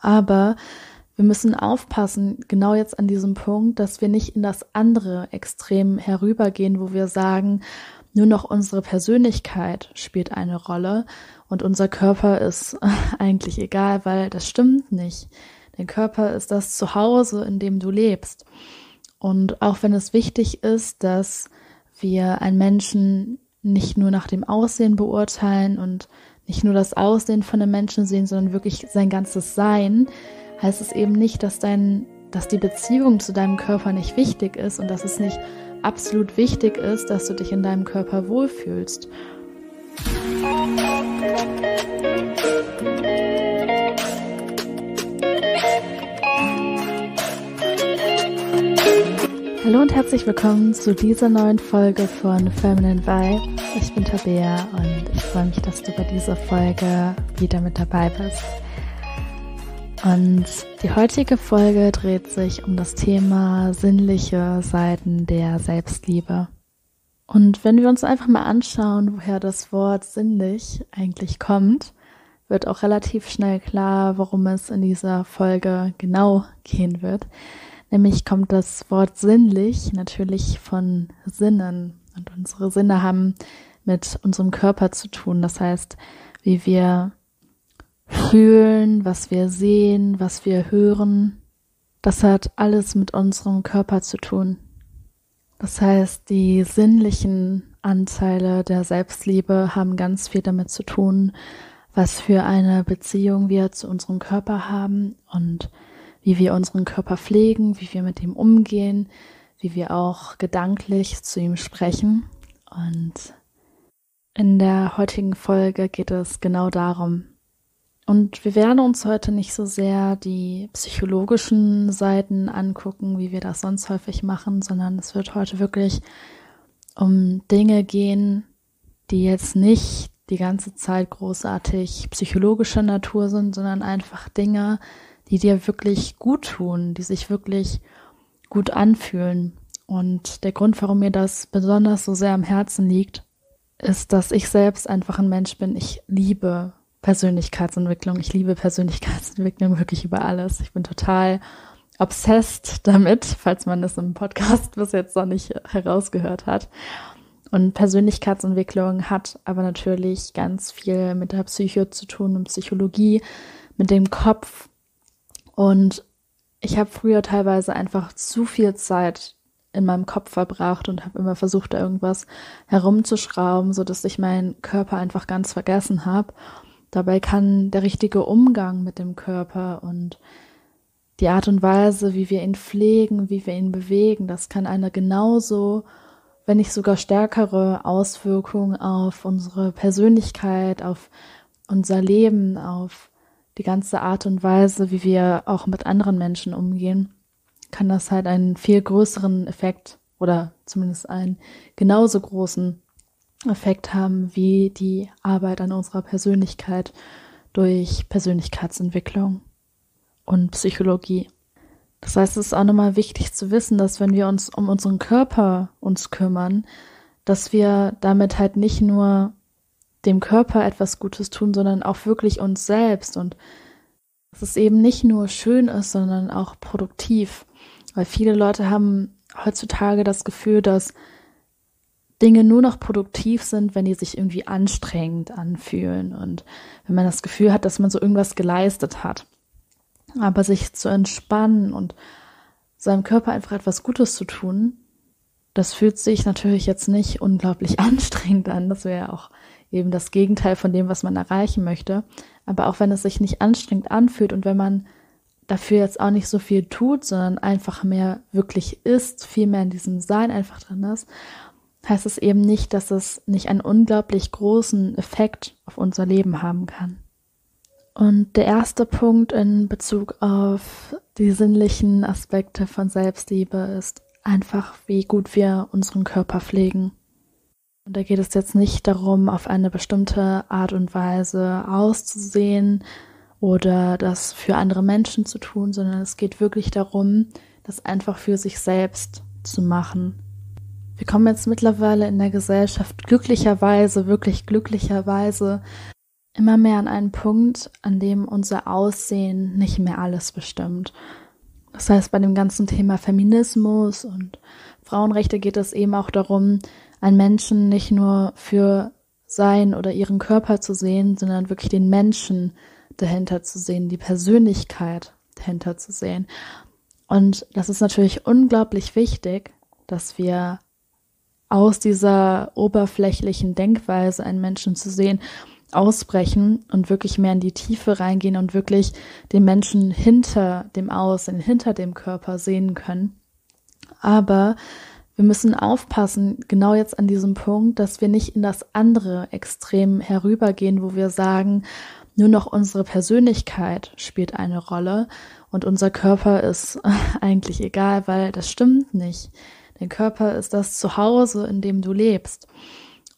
Aber wir müssen aufpassen, genau jetzt an diesem Punkt, dass wir nicht in das andere Extrem herübergehen, wo wir sagen, nur noch unsere Persönlichkeit spielt eine Rolle und unser Körper ist eigentlich egal, weil das stimmt nicht. Dein Körper ist das Zuhause, in dem du lebst. Und auch wenn es wichtig ist, dass wir einen Menschen nicht nur nach dem Aussehen beurteilen und nicht nur das Aussehen von einem Menschen sehen, sondern wirklich sein ganzes Sein, heißt es eben nicht, dass dein, dass die Beziehung zu deinem Körper nicht wichtig ist und dass es nicht absolut wichtig ist, dass du dich in deinem Körper wohlfühlst. Hallo und herzlich willkommen zu dieser neuen Folge von Feminine Vibe. Ich bin Tabea und ich freue mich, dass du bei dieser Folge wieder mit dabei bist. Und die heutige Folge dreht sich um das Thema sinnliche Seiten der Selbstliebe. Und wenn wir uns einfach mal anschauen, woher das Wort sinnlich eigentlich kommt, wird auch relativ schnell klar, worum es in dieser Folge genau gehen wird. Nämlich kommt das Wort sinnlich natürlich von Sinnen. Und unsere Sinne haben mit unserem Körper zu tun. Das heißt, wie wir fühlen, was wir sehen, was wir hören, das hat alles mit unserem Körper zu tun. Das heißt, die sinnlichen Anteile der Selbstliebe haben ganz viel damit zu tun, was für eine Beziehung wir zu unserem Körper haben und wie wir unseren Körper pflegen, wie wir mit ihm umgehen, wie wir auch gedanklich zu ihm sprechen. Und in der heutigen Folge geht es genau darum, und wir werden uns heute nicht so sehr die psychologischen Seiten angucken, wie wir das sonst häufig machen, sondern es wird heute wirklich um Dinge gehen, die jetzt nicht die ganze Zeit großartig psychologischer Natur sind, sondern einfach Dinge, die dir wirklich gut tun, die sich wirklich gut anfühlen. Und der Grund, warum mir das besonders so sehr am Herzen liegt, ist, dass ich selbst einfach ein Mensch bin. Ich liebe Persönlichkeitsentwicklung. Ich liebe Persönlichkeitsentwicklung wirklich über alles. Ich bin total obsessed damit, falls man das im Podcast bis jetzt noch nicht herausgehört hat. Und Persönlichkeitsentwicklung hat aber natürlich ganz viel mit der Psyche zu tun, mit Psychologie, mit dem Kopf. Und ich habe früher teilweise einfach zu viel Zeit in meinem Kopf verbracht und habe immer versucht, da irgendwas herumzuschrauben, so dass ich meinen Körper einfach ganz vergessen habe Dabei kann der richtige Umgang mit dem Körper und die Art und Weise, wie wir ihn pflegen, wie wir ihn bewegen, das kann eine genauso, wenn nicht sogar stärkere Auswirkung auf unsere Persönlichkeit, auf unser Leben, auf die ganze Art und Weise, wie wir auch mit anderen Menschen umgehen, kann das halt einen viel größeren Effekt oder zumindest einen genauso großen Effekt haben wie die Arbeit an unserer Persönlichkeit durch Persönlichkeitsentwicklung und Psychologie. Das heißt, es ist auch nochmal wichtig zu wissen, dass wenn wir uns um unseren Körper uns kümmern, dass wir damit halt nicht nur dem Körper etwas Gutes tun, sondern auch wirklich uns selbst und dass es eben nicht nur schön ist, sondern auch produktiv. Weil viele Leute haben heutzutage das Gefühl, dass Dinge nur noch produktiv sind, wenn die sich irgendwie anstrengend anfühlen und wenn man das Gefühl hat, dass man so irgendwas geleistet hat. Aber sich zu entspannen und seinem Körper einfach etwas Gutes zu tun, das fühlt sich natürlich jetzt nicht unglaublich anstrengend an. Das wäre ja auch eben das Gegenteil von dem, was man erreichen möchte. Aber auch wenn es sich nicht anstrengend anfühlt und wenn man dafür jetzt auch nicht so viel tut, sondern einfach mehr wirklich ist, viel mehr in diesem Sein einfach drin ist heißt es eben nicht, dass es nicht einen unglaublich großen Effekt auf unser Leben haben kann. Und der erste Punkt in Bezug auf die sinnlichen Aspekte von Selbstliebe ist einfach, wie gut wir unseren Körper pflegen. Und da geht es jetzt nicht darum, auf eine bestimmte Art und Weise auszusehen oder das für andere Menschen zu tun, sondern es geht wirklich darum, das einfach für sich selbst zu machen wir kommen jetzt mittlerweile in der Gesellschaft glücklicherweise, wirklich glücklicherweise immer mehr an einen Punkt, an dem unser Aussehen nicht mehr alles bestimmt. Das heißt, bei dem ganzen Thema Feminismus und Frauenrechte geht es eben auch darum, einen Menschen nicht nur für sein oder ihren Körper zu sehen, sondern wirklich den Menschen dahinter zu sehen, die Persönlichkeit dahinter zu sehen. Und das ist natürlich unglaublich wichtig, dass wir aus dieser oberflächlichen Denkweise, einen Menschen zu sehen, ausbrechen und wirklich mehr in die Tiefe reingehen und wirklich den Menschen hinter dem Aussehen, hinter dem Körper sehen können. Aber wir müssen aufpassen, genau jetzt an diesem Punkt, dass wir nicht in das andere Extrem herübergehen, wo wir sagen, nur noch unsere Persönlichkeit spielt eine Rolle und unser Körper ist eigentlich egal, weil das stimmt nicht. Dein Körper ist das Zuhause, in dem du lebst.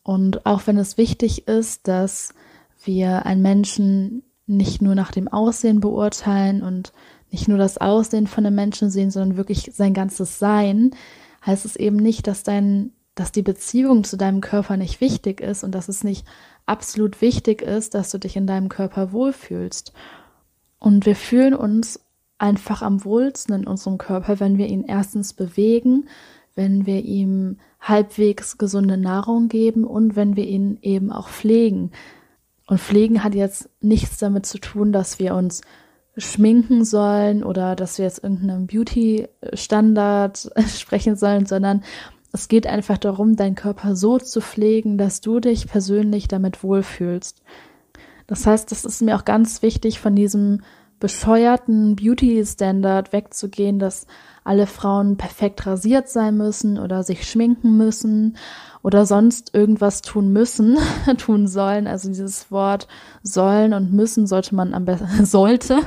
Und auch wenn es wichtig ist, dass wir einen Menschen nicht nur nach dem Aussehen beurteilen und nicht nur das Aussehen von einem Menschen sehen, sondern wirklich sein ganzes Sein, heißt es eben nicht, dass dein, dass die Beziehung zu deinem Körper nicht wichtig ist und dass es nicht absolut wichtig ist, dass du dich in deinem Körper wohlfühlst. Und wir fühlen uns einfach am wohlsten in unserem Körper, wenn wir ihn erstens bewegen, wenn wir ihm halbwegs gesunde Nahrung geben und wenn wir ihn eben auch pflegen. Und pflegen hat jetzt nichts damit zu tun, dass wir uns schminken sollen oder dass wir jetzt irgendeinem Beauty-Standard sprechen sollen, sondern es geht einfach darum, deinen Körper so zu pflegen, dass du dich persönlich damit wohlfühlst. Das heißt, das ist mir auch ganz wichtig, von diesem bescheuerten Beauty-Standard wegzugehen, dass alle Frauen perfekt rasiert sein müssen oder sich schminken müssen oder sonst irgendwas tun müssen, tun sollen. Also dieses Wort sollen und müssen sollte man am besten, sollte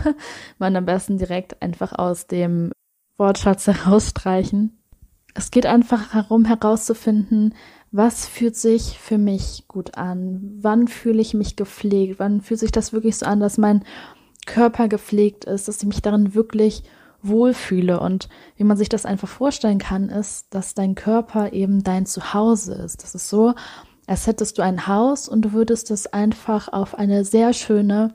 man am besten direkt einfach aus dem Wortschatz herausstreichen. Es geht einfach darum herauszufinden, was fühlt sich für mich gut an? Wann fühle ich mich gepflegt? Wann fühlt sich das wirklich so an, dass mein Körper gepflegt ist, dass ich mich darin wirklich wohlfühle. Und wie man sich das einfach vorstellen kann, ist, dass dein Körper eben dein Zuhause ist. Das ist so, als hättest du ein Haus und du würdest es einfach auf eine sehr schöne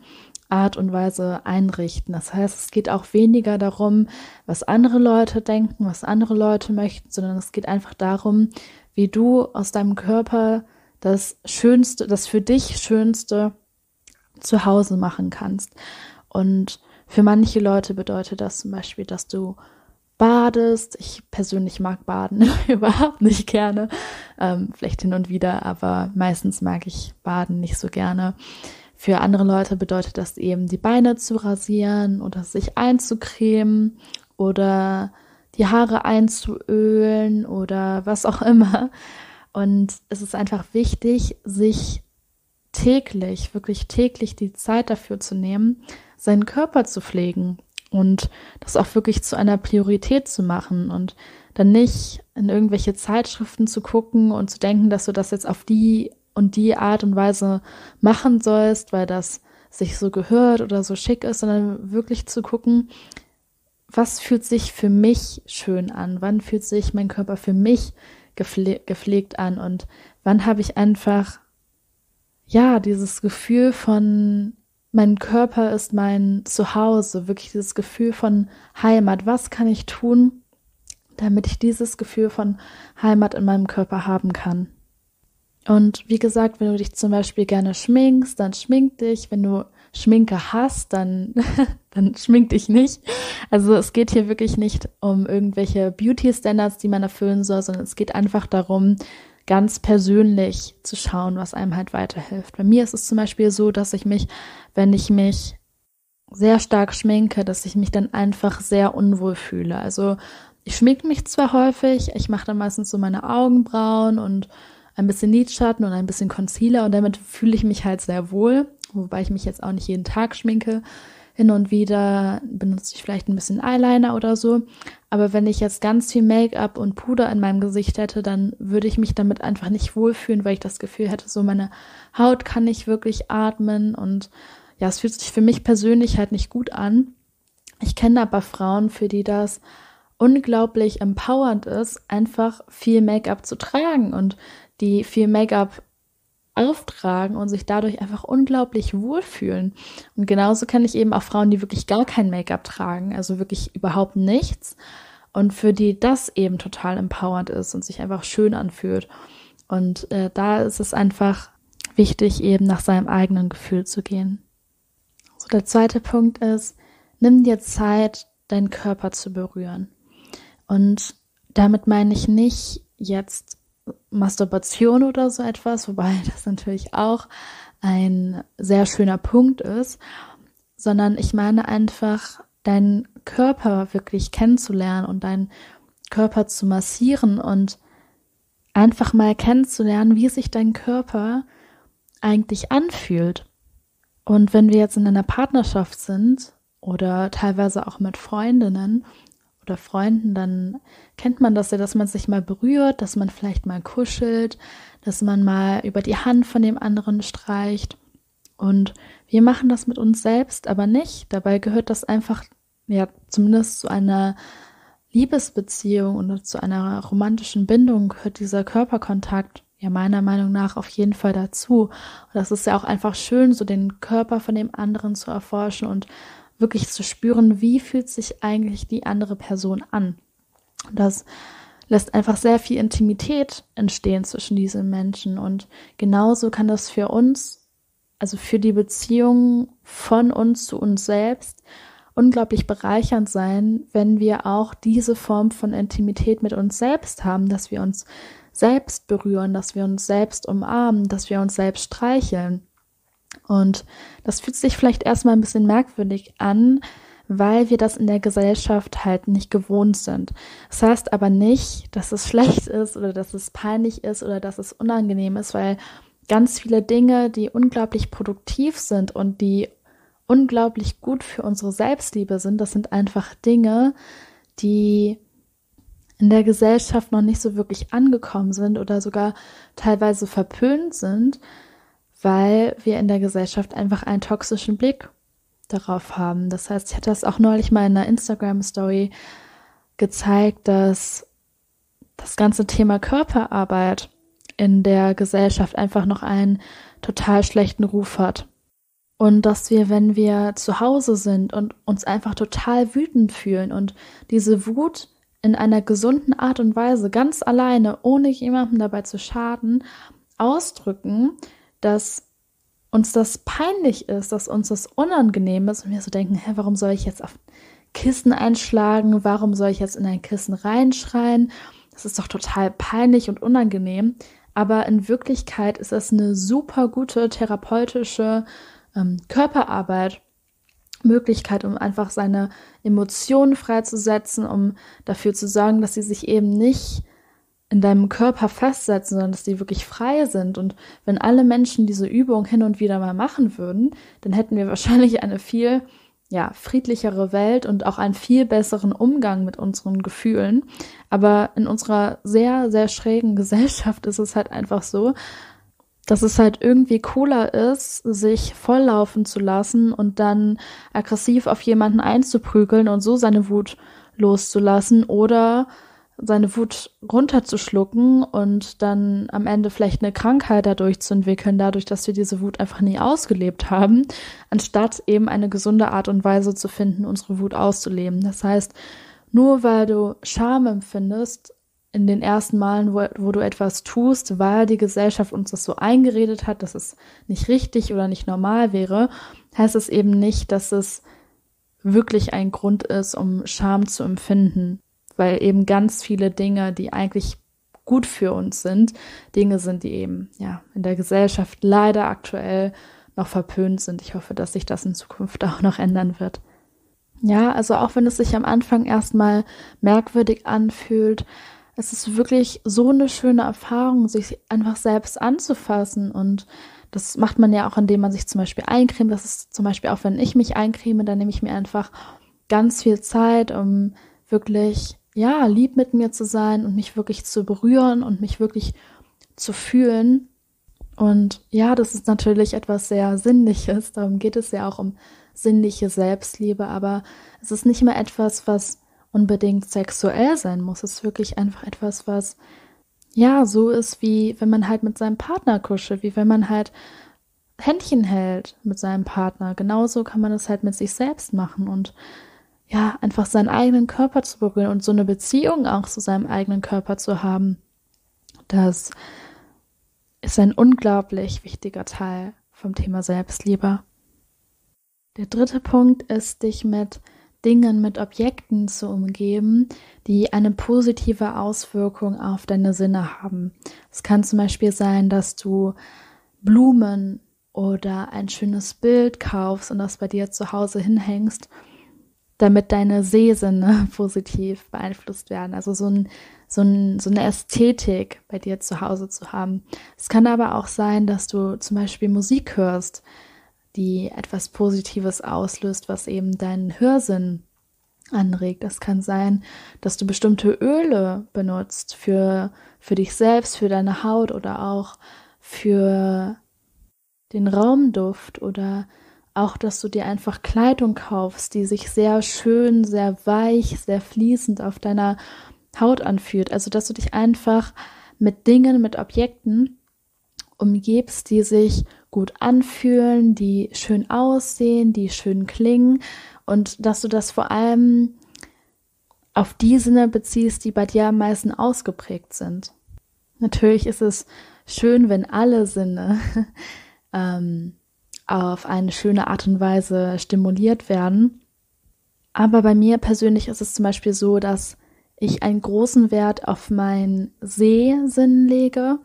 Art und Weise einrichten. Das heißt, es geht auch weniger darum, was andere Leute denken, was andere Leute möchten, sondern es geht einfach darum, wie du aus deinem Körper das Schönste, das für dich Schönste zu Hause machen kannst. Und für manche Leute bedeutet das zum Beispiel, dass du badest. Ich persönlich mag Baden überhaupt nicht gerne. Ähm, vielleicht hin und wieder, aber meistens mag ich Baden nicht so gerne. Für andere Leute bedeutet das eben, die Beine zu rasieren oder sich einzucremen oder die Haare einzuölen oder was auch immer. Und es ist einfach wichtig, sich täglich, wirklich täglich die Zeit dafür zu nehmen, seinen Körper zu pflegen und das auch wirklich zu einer Priorität zu machen und dann nicht in irgendwelche Zeitschriften zu gucken und zu denken, dass du das jetzt auf die und die Art und Weise machen sollst, weil das sich so gehört oder so schick ist, sondern wirklich zu gucken, was fühlt sich für mich schön an? Wann fühlt sich mein Körper für mich gepfle gepflegt an? Und wann habe ich einfach, ja, dieses Gefühl von mein Körper ist mein Zuhause, wirklich dieses Gefühl von Heimat. Was kann ich tun, damit ich dieses Gefühl von Heimat in meinem Körper haben kann? Und wie gesagt, wenn du dich zum Beispiel gerne schminkst, dann schmink dich. Wenn du Schminke hast, dann, dann schmink dich nicht. Also es geht hier wirklich nicht um irgendwelche Beauty-Standards, die man erfüllen soll, sondern es geht einfach darum, ganz persönlich zu schauen, was einem halt weiterhilft. Bei mir ist es zum Beispiel so, dass ich mich, wenn ich mich sehr stark schminke, dass ich mich dann einfach sehr unwohl fühle. Also ich schminke mich zwar häufig, ich mache dann meistens so meine Augenbrauen und ein bisschen Lidschatten und ein bisschen Concealer und damit fühle ich mich halt sehr wohl, wobei ich mich jetzt auch nicht jeden Tag schminke hin und wieder benutze ich vielleicht ein bisschen Eyeliner oder so. Aber wenn ich jetzt ganz viel Make-up und Puder in meinem Gesicht hätte, dann würde ich mich damit einfach nicht wohlfühlen, weil ich das Gefühl hätte, so meine Haut kann nicht wirklich atmen und ja, es fühlt sich für mich persönlich halt nicht gut an. Ich kenne aber Frauen, für die das unglaublich empowernd ist, einfach viel Make-up zu tragen und die viel Make-up auftragen und sich dadurch einfach unglaublich wohlfühlen. Und genauso kenne ich eben auch Frauen, die wirklich gar kein Make-up tragen, also wirklich überhaupt nichts und für die das eben total empowernd ist und sich einfach schön anfühlt. Und äh, da ist es einfach wichtig, eben nach seinem eigenen Gefühl zu gehen. So, der zweite Punkt ist, nimm dir Zeit, deinen Körper zu berühren. Und damit meine ich nicht jetzt Masturbation oder so etwas, wobei das natürlich auch ein sehr schöner Punkt ist, sondern ich meine einfach deinen Körper wirklich kennenzulernen und deinen Körper zu massieren und einfach mal kennenzulernen, wie sich dein Körper eigentlich anfühlt. Und wenn wir jetzt in einer Partnerschaft sind oder teilweise auch mit Freundinnen oder Freunden, dann kennt man das ja, dass man sich mal berührt, dass man vielleicht mal kuschelt, dass man mal über die Hand von dem anderen streicht. Und wir machen das mit uns selbst aber nicht. Dabei gehört das einfach, ja, zumindest zu einer Liebesbeziehung oder zu einer romantischen Bindung gehört dieser Körperkontakt ja meiner Meinung nach auf jeden Fall dazu. Und das ist ja auch einfach schön, so den Körper von dem anderen zu erforschen und wirklich zu spüren, wie fühlt sich eigentlich die andere Person an. Das lässt einfach sehr viel Intimität entstehen zwischen diesen Menschen. Und genauso kann das für uns, also für die Beziehung von uns zu uns selbst, unglaublich bereichernd sein, wenn wir auch diese Form von Intimität mit uns selbst haben, dass wir uns selbst berühren, dass wir uns selbst umarmen, dass wir uns selbst streicheln. Und das fühlt sich vielleicht erstmal ein bisschen merkwürdig an, weil wir das in der Gesellschaft halt nicht gewohnt sind. Das heißt aber nicht, dass es schlecht ist oder dass es peinlich ist oder dass es unangenehm ist, weil ganz viele Dinge, die unglaublich produktiv sind und die unglaublich gut für unsere Selbstliebe sind, das sind einfach Dinge, die in der Gesellschaft noch nicht so wirklich angekommen sind oder sogar teilweise verpönt sind, weil wir in der Gesellschaft einfach einen toxischen Blick darauf haben. Das heißt, ich hatte das auch neulich mal in einer Instagram-Story gezeigt, dass das ganze Thema Körperarbeit in der Gesellschaft einfach noch einen total schlechten Ruf hat. Und dass wir, wenn wir zu Hause sind und uns einfach total wütend fühlen und diese Wut in einer gesunden Art und Weise, ganz alleine, ohne jemandem dabei zu schaden, ausdrücken, dass uns das peinlich ist, dass uns das unangenehm ist und wir so denken, hä, warum soll ich jetzt auf Kissen einschlagen? Warum soll ich jetzt in ein Kissen reinschreien? Das ist doch total peinlich und unangenehm. Aber in Wirklichkeit ist es eine super gute therapeutische ähm, Körperarbeit, Möglichkeit, um einfach seine Emotionen freizusetzen, um dafür zu sorgen, dass sie sich eben nicht in deinem Körper festsetzen, sondern dass die wirklich frei sind. Und wenn alle Menschen diese Übung hin und wieder mal machen würden, dann hätten wir wahrscheinlich eine viel ja, friedlichere Welt und auch einen viel besseren Umgang mit unseren Gefühlen. Aber in unserer sehr, sehr schrägen Gesellschaft ist es halt einfach so, dass es halt irgendwie cooler ist, sich volllaufen zu lassen und dann aggressiv auf jemanden einzuprügeln und so seine Wut loszulassen oder seine Wut runterzuschlucken und dann am Ende vielleicht eine Krankheit dadurch zu entwickeln, dadurch, dass wir diese Wut einfach nie ausgelebt haben, anstatt eben eine gesunde Art und Weise zu finden, unsere Wut auszuleben. Das heißt, nur weil du Scham empfindest, in den ersten Malen, wo, wo du etwas tust, weil die Gesellschaft uns das so eingeredet hat, dass es nicht richtig oder nicht normal wäre, heißt es eben nicht, dass es wirklich ein Grund ist, um Scham zu empfinden, weil eben ganz viele Dinge, die eigentlich gut für uns sind, Dinge sind, die eben ja in der Gesellschaft leider aktuell noch verpönt sind. Ich hoffe, dass sich das in Zukunft auch noch ändern wird. Ja, also auch wenn es sich am Anfang erstmal merkwürdig anfühlt, es ist wirklich so eine schöne Erfahrung, sich einfach selbst anzufassen. Und das macht man ja auch, indem man sich zum Beispiel eincremt. Das ist zum Beispiel auch, wenn ich mich eincreme, dann nehme ich mir einfach ganz viel Zeit, um wirklich, ja, lieb mit mir zu sein und mich wirklich zu berühren und mich wirklich zu fühlen. Und ja, das ist natürlich etwas sehr Sinnliches. Darum geht es ja auch um sinnliche Selbstliebe. Aber es ist nicht mehr etwas, was unbedingt sexuell sein muss. Es ist wirklich einfach etwas, was ja, so ist wie wenn man halt mit seinem Partner kuschelt, wie wenn man halt Händchen hält mit seinem Partner. Genauso kann man das halt mit sich selbst machen und ja, einfach seinen eigenen Körper zu berühren und so eine Beziehung auch zu seinem eigenen Körper zu haben. Das ist ein unglaublich wichtiger Teil vom Thema Selbstliebe. Der dritte Punkt ist, dich mit Dingen, mit Objekten zu umgeben, die eine positive Auswirkung auf deine Sinne haben. Es kann zum Beispiel sein, dass du Blumen oder ein schönes Bild kaufst und das bei dir zu Hause hinhängst, damit deine Sehsinne positiv beeinflusst werden. Also so, ein, so, ein, so eine Ästhetik bei dir zu Hause zu haben. Es kann aber auch sein, dass du zum Beispiel Musik hörst, die etwas Positives auslöst, was eben deinen Hörsinn anregt. Es kann sein, dass du bestimmte Öle benutzt für, für dich selbst, für deine Haut oder auch für den Raumduft oder auch, dass du dir einfach Kleidung kaufst, die sich sehr schön, sehr weich, sehr fließend auf deiner Haut anfühlt. Also, dass du dich einfach mit Dingen, mit Objekten umgibst, die sich gut anfühlen, die schön aussehen, die schön klingen und dass du das vor allem auf die Sinne beziehst, die bei dir am meisten ausgeprägt sind. Natürlich ist es schön, wenn alle Sinne ähm, auf eine schöne Art und Weise stimuliert werden. Aber bei mir persönlich ist es zum Beispiel so, dass ich einen großen Wert auf meinen Sehsinn lege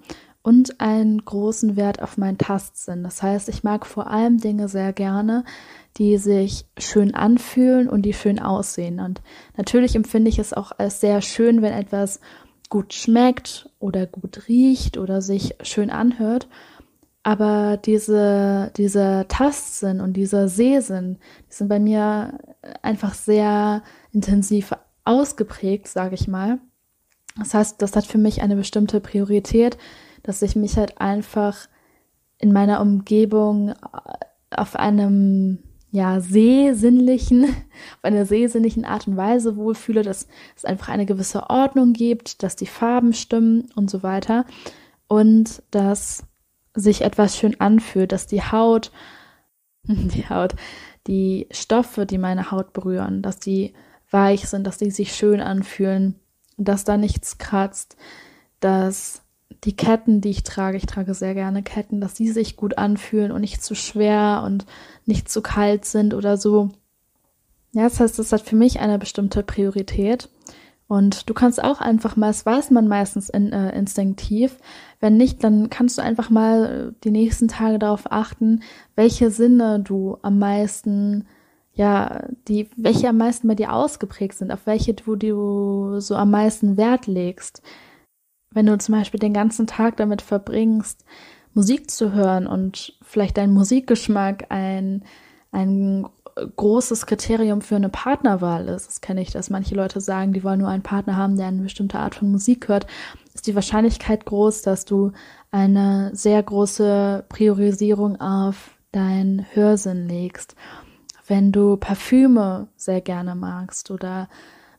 und einen großen Wert auf meinen Tastsinn. Das heißt, ich mag vor allem Dinge sehr gerne, die sich schön anfühlen und die schön aussehen. Und natürlich empfinde ich es auch als sehr schön, wenn etwas gut schmeckt oder gut riecht oder sich schön anhört. Aber diese, dieser Tastsinn und dieser Sehsinn, die sind bei mir einfach sehr intensiv ausgeprägt, sage ich mal. Das heißt, das hat für mich eine bestimmte Priorität, dass ich mich halt einfach in meiner Umgebung äh, auf einem ja sehsinnlichen, auf einer sehsinnlichen Art und Weise wohlfühle, dass es einfach eine gewisse Ordnung gibt, dass die Farben stimmen und so weiter und dass sich etwas schön anfühlt, dass die Haut, die Haut, die Stoffe, die meine Haut berühren, dass die weich sind, dass die sich schön anfühlen, dass da nichts kratzt, dass die Ketten, die ich trage, ich trage sehr gerne Ketten, dass die sich gut anfühlen und nicht zu schwer und nicht zu kalt sind oder so. Ja, das heißt, das hat für mich eine bestimmte Priorität. Und du kannst auch einfach mal, das weiß man meistens in, äh, instinktiv, wenn nicht, dann kannst du einfach mal die nächsten Tage darauf achten, welche Sinne du am meisten, ja, die, welche am meisten bei dir ausgeprägt sind, auf welche du, du so am meisten Wert legst. Wenn du zum Beispiel den ganzen Tag damit verbringst, Musik zu hören und vielleicht dein Musikgeschmack ein, ein großes Kriterium für eine Partnerwahl ist. Das kenne ich, dass manche Leute sagen, die wollen nur einen Partner haben, der eine bestimmte Art von Musik hört, ist die Wahrscheinlichkeit groß, dass du eine sehr große Priorisierung auf deinen Hörsinn legst. Wenn du Parfüme sehr gerne magst oder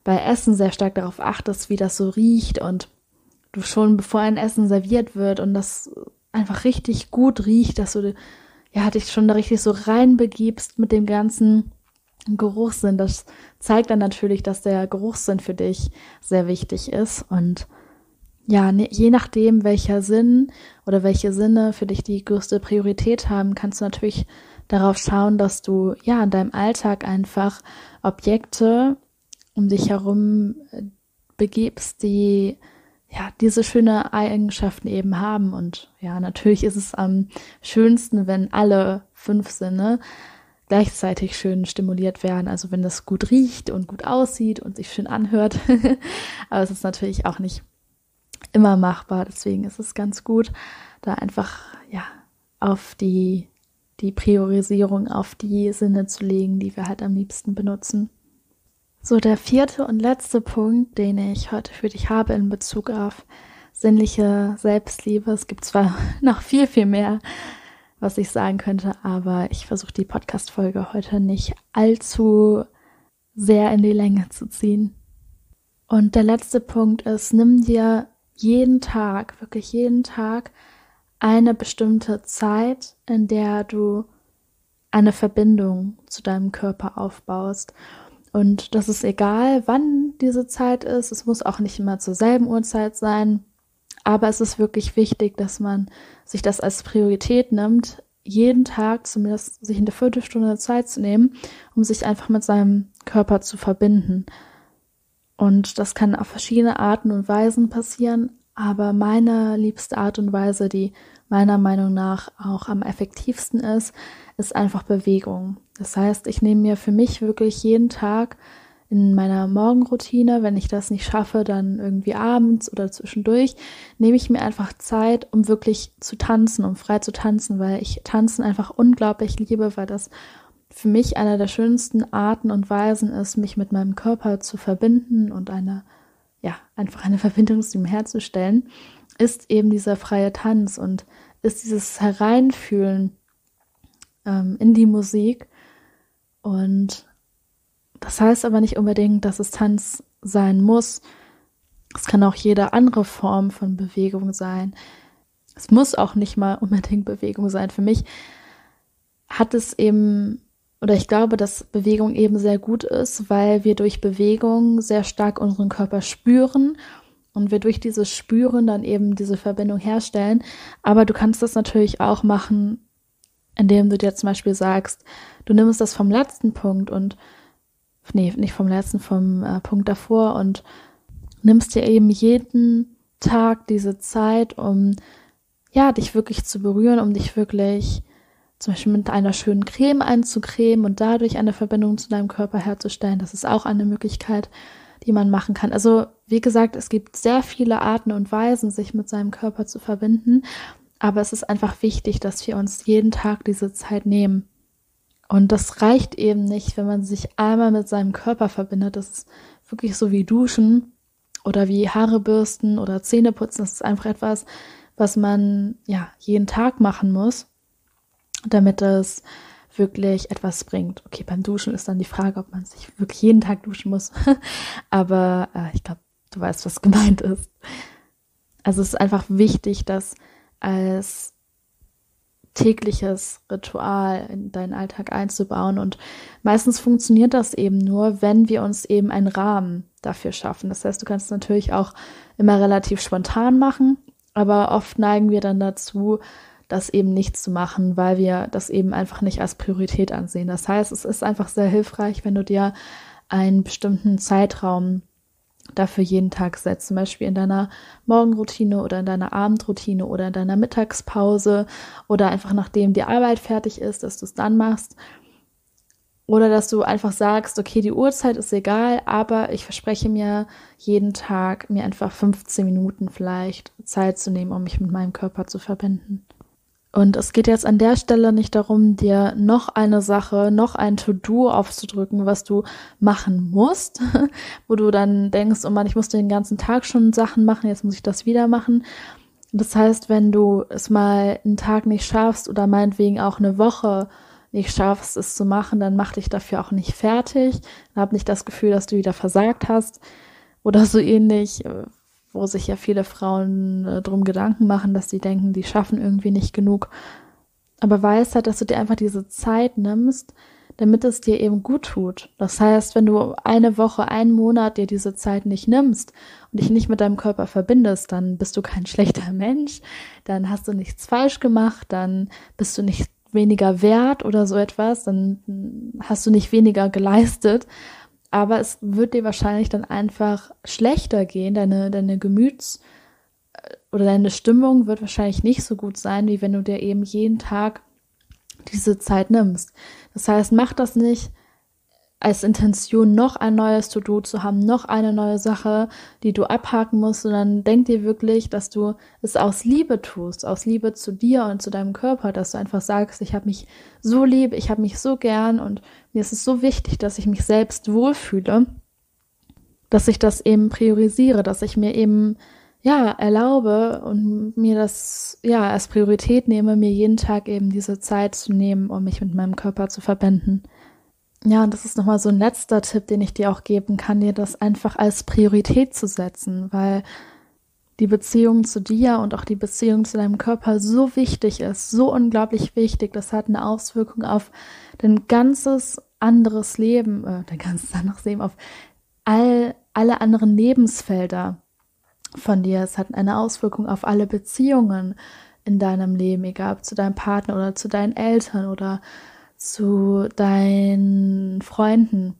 bei Essen sehr stark darauf achtest, wie das so riecht und du schon bevor ein Essen serviert wird und das einfach richtig gut riecht, dass du ja, dich schon da richtig so reinbegibst mit dem ganzen Geruchssinn. Das zeigt dann natürlich, dass der Geruchssinn für dich sehr wichtig ist. Und ja, ne, je nachdem, welcher Sinn oder welche Sinne für dich die größte Priorität haben, kannst du natürlich darauf schauen, dass du ja in deinem Alltag einfach Objekte um dich herum äh, begibst, die ja, diese schöne Eigenschaften eben haben. Und ja, natürlich ist es am schönsten, wenn alle fünf Sinne gleichzeitig schön stimuliert werden. Also wenn das gut riecht und gut aussieht und sich schön anhört. Aber es ist natürlich auch nicht immer machbar. Deswegen ist es ganz gut, da einfach, ja, auf die, die Priorisierung auf die Sinne zu legen, die wir halt am liebsten benutzen. So, der vierte und letzte Punkt, den ich heute für dich habe in Bezug auf sinnliche Selbstliebe. Es gibt zwar noch viel, viel mehr, was ich sagen könnte, aber ich versuche die Podcast-Folge heute nicht allzu sehr in die Länge zu ziehen. Und der letzte Punkt ist, nimm dir jeden Tag, wirklich jeden Tag eine bestimmte Zeit, in der du eine Verbindung zu deinem Körper aufbaust. Und das ist egal, wann diese Zeit ist. Es muss auch nicht immer zur selben Uhrzeit sein. Aber es ist wirklich wichtig, dass man sich das als Priorität nimmt, jeden Tag zumindest sich eine Viertelstunde Zeit zu nehmen, um sich einfach mit seinem Körper zu verbinden. Und das kann auf verschiedene Arten und Weisen passieren, aber meine liebste Art und Weise, die meiner Meinung nach auch am effektivsten ist, ist einfach Bewegung. Das heißt, ich nehme mir für mich wirklich jeden Tag in meiner Morgenroutine, wenn ich das nicht schaffe, dann irgendwie abends oder zwischendurch, nehme ich mir einfach Zeit, um wirklich zu tanzen, um frei zu tanzen, weil ich Tanzen einfach unglaublich liebe, weil das für mich einer der schönsten Arten und Weisen ist, mich mit meinem Körper zu verbinden und eine, ja, einfach eine Verbindung zu ihm herzustellen, ist eben dieser freie Tanz und ist dieses Hereinfühlen ähm, in die Musik und das heißt aber nicht unbedingt, dass es Tanz sein muss. Es kann auch jede andere Form von Bewegung sein. Es muss auch nicht mal unbedingt Bewegung sein. Für mich hat es eben, oder ich glaube, dass Bewegung eben sehr gut ist, weil wir durch Bewegung sehr stark unseren Körper spüren und wir durch dieses Spüren dann eben diese Verbindung herstellen. Aber du kannst das natürlich auch machen, indem du dir zum Beispiel sagst, du nimmst das vom letzten Punkt und nee, nicht vom letzten, vom äh, Punkt davor und nimmst dir eben jeden Tag diese Zeit, um ja, dich wirklich zu berühren, um dich wirklich zum Beispiel mit einer schönen Creme einzucremen und dadurch eine Verbindung zu deinem Körper herzustellen. Das ist auch eine Möglichkeit, die man machen kann. Also, wie gesagt, es gibt sehr viele Arten und Weisen, sich mit seinem Körper zu verbinden. Aber es ist einfach wichtig, dass wir uns jeden Tag diese Zeit nehmen. Und das reicht eben nicht, wenn man sich einmal mit seinem Körper verbindet. Das ist wirklich so wie Duschen oder wie Haare bürsten oder Zähne putzen. Das ist einfach etwas, was man ja jeden Tag machen muss, damit es wirklich etwas bringt. Okay, beim Duschen ist dann die Frage, ob man sich wirklich jeden Tag duschen muss. Aber äh, ich glaube, du weißt, was gemeint ist. Also es ist einfach wichtig, dass als tägliches Ritual in deinen Alltag einzubauen. Und meistens funktioniert das eben nur, wenn wir uns eben einen Rahmen dafür schaffen. Das heißt, du kannst natürlich auch immer relativ spontan machen, aber oft neigen wir dann dazu, das eben nicht zu machen, weil wir das eben einfach nicht als Priorität ansehen. Das heißt, es ist einfach sehr hilfreich, wenn du dir einen bestimmten Zeitraum dafür jeden Tag setzt, zum Beispiel in deiner Morgenroutine oder in deiner Abendroutine oder in deiner Mittagspause oder einfach nachdem die Arbeit fertig ist, dass du es dann machst. Oder dass du einfach sagst, okay, die Uhrzeit ist egal, aber ich verspreche mir jeden Tag, mir einfach 15 Minuten vielleicht Zeit zu nehmen, um mich mit meinem Körper zu verbinden. Und es geht jetzt an der Stelle nicht darum, dir noch eine Sache, noch ein To-Do aufzudrücken, was du machen musst, wo du dann denkst, oh Mann, ich musste den ganzen Tag schon Sachen machen, jetzt muss ich das wieder machen. Das heißt, wenn du es mal einen Tag nicht schaffst oder meinetwegen auch eine Woche nicht schaffst, es zu machen, dann mach dich dafür auch nicht fertig. Hab nicht das Gefühl, dass du wieder versagt hast oder so ähnlich wo sich ja viele Frauen äh, drum Gedanken machen, dass sie denken, die schaffen irgendwie nicht genug. Aber weiß halt, dass du dir einfach diese Zeit nimmst, damit es dir eben gut tut. Das heißt, wenn du eine Woche, einen Monat dir diese Zeit nicht nimmst und dich nicht mit deinem Körper verbindest, dann bist du kein schlechter Mensch, dann hast du nichts falsch gemacht, dann bist du nicht weniger wert oder so etwas, dann hast du nicht weniger geleistet, aber es wird dir wahrscheinlich dann einfach schlechter gehen. Deine, deine Gemüts- äh, oder deine Stimmung wird wahrscheinlich nicht so gut sein, wie wenn du dir eben jeden Tag diese Zeit nimmst. Das heißt, mach das nicht als Intention, noch ein neues To-Do zu haben, noch eine neue Sache, die du abhaken musst, sondern denk dir wirklich, dass du es aus Liebe tust, aus Liebe zu dir und zu deinem Körper, dass du einfach sagst, ich habe mich so lieb, ich habe mich so gern und mir ist es so wichtig, dass ich mich selbst wohlfühle, dass ich das eben priorisiere, dass ich mir eben ja erlaube und mir das ja als Priorität nehme, mir jeden Tag eben diese Zeit zu nehmen, um mich mit meinem Körper zu verbinden. Ja, und das ist nochmal so ein letzter Tipp, den ich dir auch geben kann, dir das einfach als Priorität zu setzen, weil die Beziehung zu dir und auch die Beziehung zu deinem Körper so wichtig ist, so unglaublich wichtig. Das hat eine Auswirkung auf dein ganzes anderes Leben, äh, dein ganzes anderes Leben, auf all, alle anderen Lebensfelder von dir. Es hat eine Auswirkung auf alle Beziehungen in deinem Leben, egal ob zu deinem Partner oder zu deinen Eltern oder zu deinen Freunden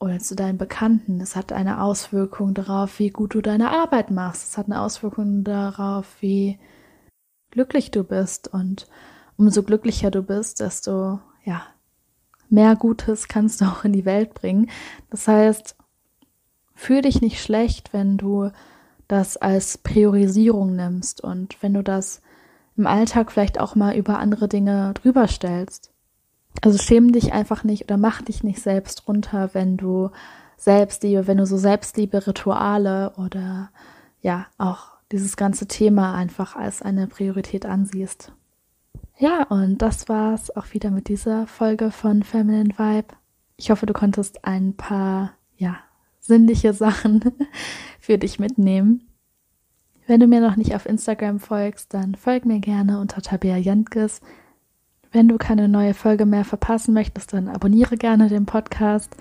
oder zu deinen Bekannten. Es hat eine Auswirkung darauf, wie gut du deine Arbeit machst. Es hat eine Auswirkung darauf, wie glücklich du bist. Und umso glücklicher du bist, desto, ja, mehr Gutes kannst du auch in die Welt bringen. Das heißt, fühl dich nicht schlecht, wenn du das als Priorisierung nimmst und wenn du das im Alltag vielleicht auch mal über andere Dinge drüber stellst. Also schäm dich einfach nicht oder mach dich nicht selbst runter, wenn du Selbstliebe, wenn du so Selbstliebe-Rituale oder ja, auch dieses ganze Thema einfach als eine Priorität ansiehst. Ja, und das war's auch wieder mit dieser Folge von Feminine Vibe. Ich hoffe, du konntest ein paar, ja, sinnliche Sachen für dich mitnehmen. Wenn du mir noch nicht auf Instagram folgst, dann folg mir gerne unter Tabea Jantges. Wenn du keine neue Folge mehr verpassen möchtest, dann abonniere gerne den Podcast.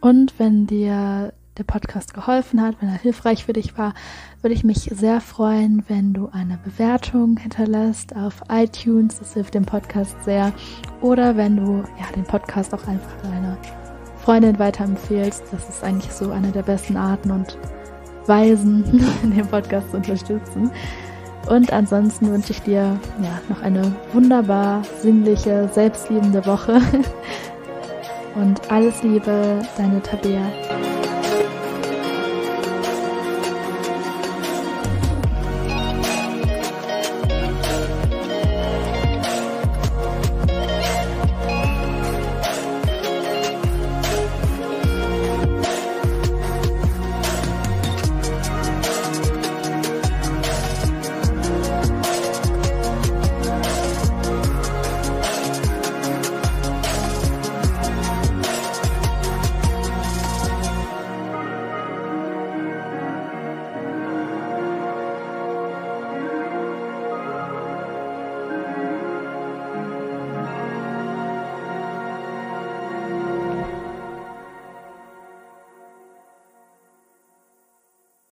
Und wenn dir der Podcast geholfen hat, wenn er hilfreich für dich war, würde ich mich sehr freuen, wenn du eine Bewertung hinterlässt auf iTunes. Das hilft dem Podcast sehr. Oder wenn du ja den Podcast auch einfach deiner Freundin weiterempfehlst. Das ist eigentlich so eine der besten Arten und Weisen, den Podcast zu unterstützen. Und ansonsten wünsche ich dir ja noch eine wunderbar sinnliche, selbstliebende Woche. Und alles Liebe, deine Tabea.